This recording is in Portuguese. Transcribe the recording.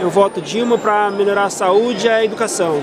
eu voto Dilma para melhorar a saúde e a educação.